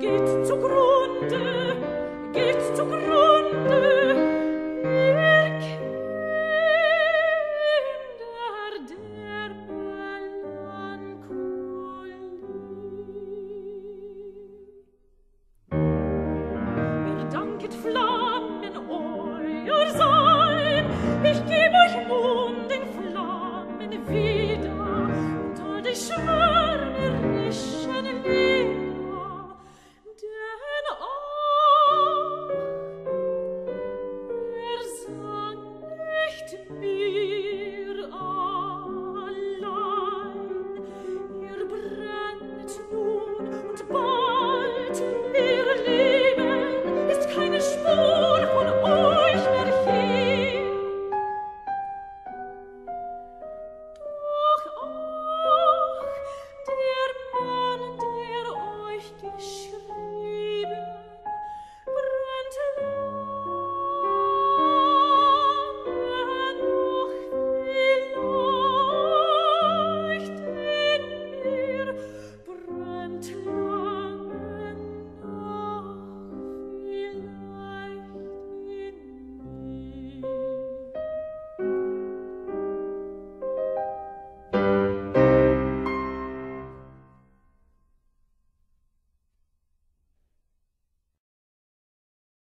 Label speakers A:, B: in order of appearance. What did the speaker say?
A: Geht zugrunde geht zugrunde